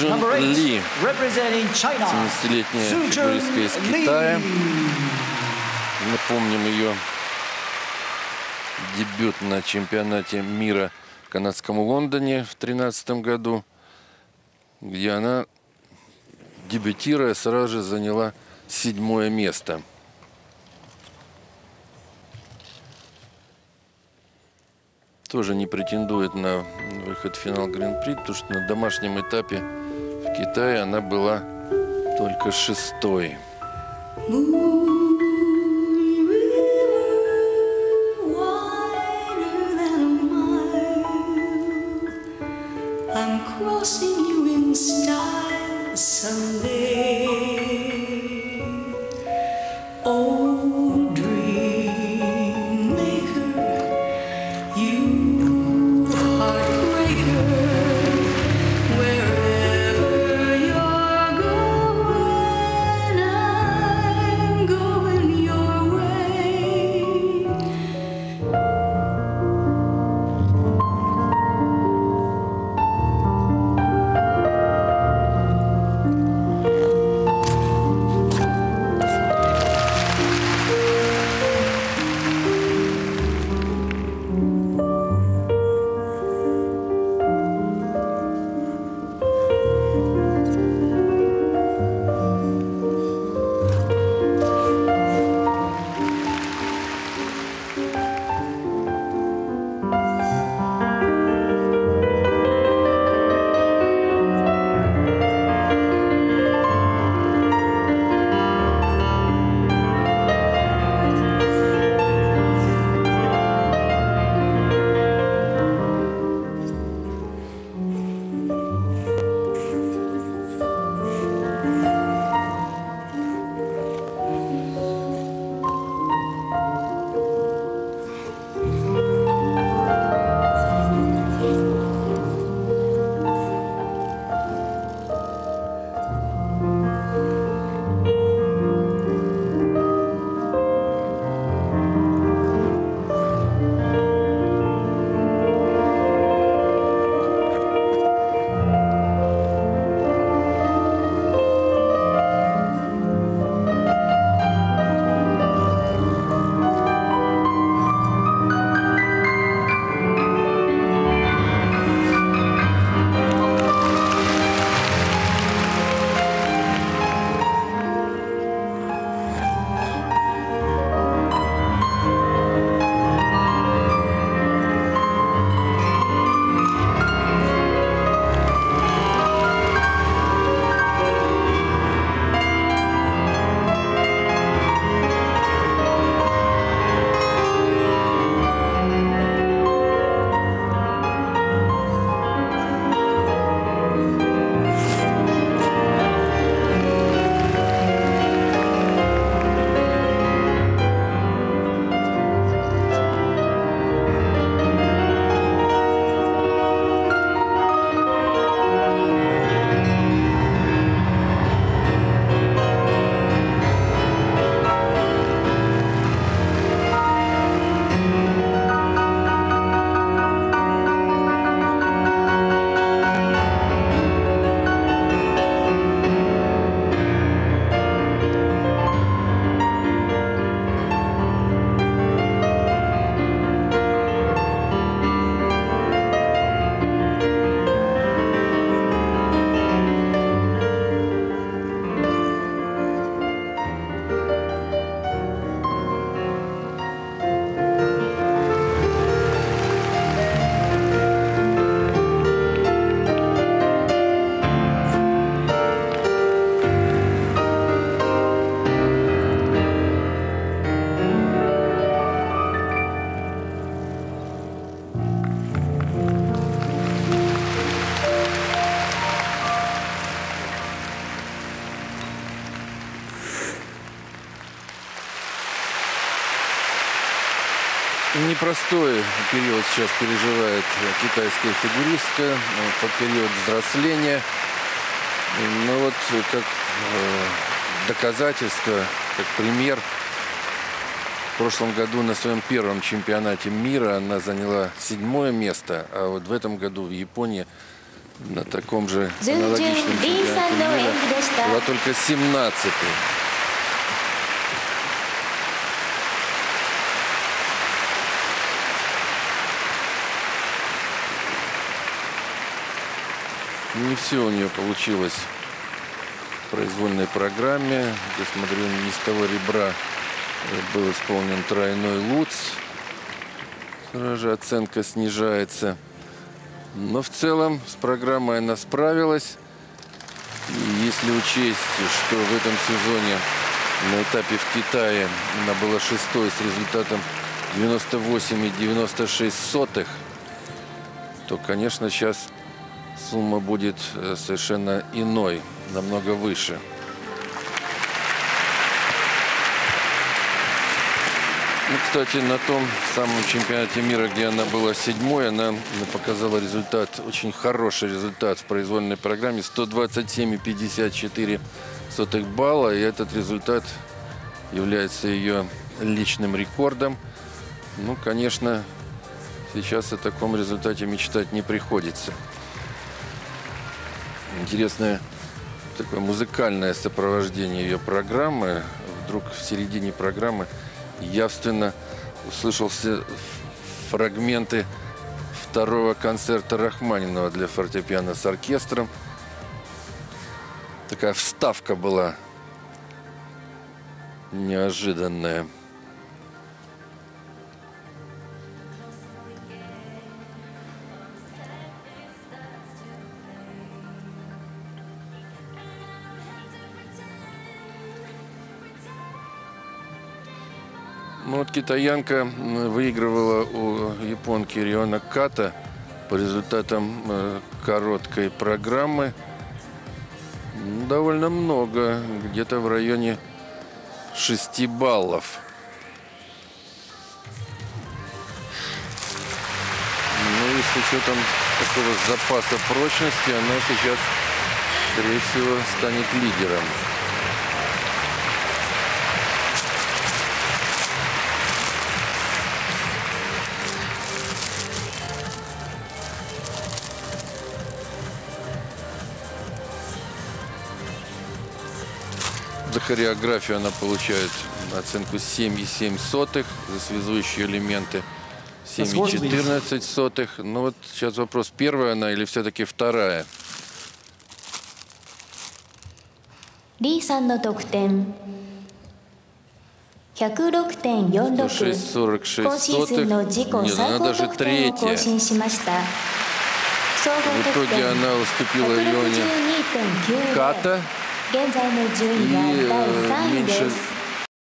Eight, Ли, representing China, 17-летняя Su фигуристка из Китая. Мы помним ее дебют на чемпионате мира в канадском Лондоне в 2013 году, где она, дебютируя, сразу же заняла седьмое место. Тоже не претендует на выход в финал Гран-при, потому что на домашнем этапе Китае она была только шестой. I'm непростой период сейчас переживает китайская фигуристка э, под период взросления. Ну вот как э, доказательство, как пример, в прошлом году на своем первом чемпионате мира она заняла седьмое место, а вот в этом году в Японии на таком же аналогичном чемпионате мира была только семнадцатая. Не все у нее получилось в произвольной программе. Здесь, смотрю, не с того ребра был исполнен тройной луц. Сразу же оценка снижается. Но в целом с программой она справилась. И если учесть, что в этом сезоне на этапе в Китае она была шестой с результатом 98,96 сотых, то, конечно, сейчас сумма будет э, совершенно иной, намного выше. Ну, кстати, на том самом чемпионате мира, где она была седьмой, она показала результат, очень хороший результат в произвольной программе. 127,54 сотых балла. И этот результат является ее личным рекордом. Ну, конечно, сейчас о таком результате мечтать не приходится. Интересное такое музыкальное сопровождение ее программы. Вдруг в середине программы явственно услышался фрагменты второго концерта Рахманинова для фортепиано с оркестром. Такая вставка была неожиданная. Ну вот китаянка выигрывала у японки Риона Ката по результатам э, короткой программы довольно много, где-то в районе 6 баллов. Ну и с учетом такого запаса прочности она сейчас, скорее всего, станет лидером. За хореографию она получает оценку 7,7 сотых, за связующие элементы Возможно, 7,14 сотых. Ну вот сейчас вопрос, первая она или все-таки вторая? リーさんの得点106.46 6,46 今シーズンの自己 Нет, 最 она 高 даже 得点を更 третья. 新しました総 В 合得 итоге 点 она уступила Ионе 162.90 Ката 現在の順位は第3位です。